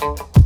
Bye.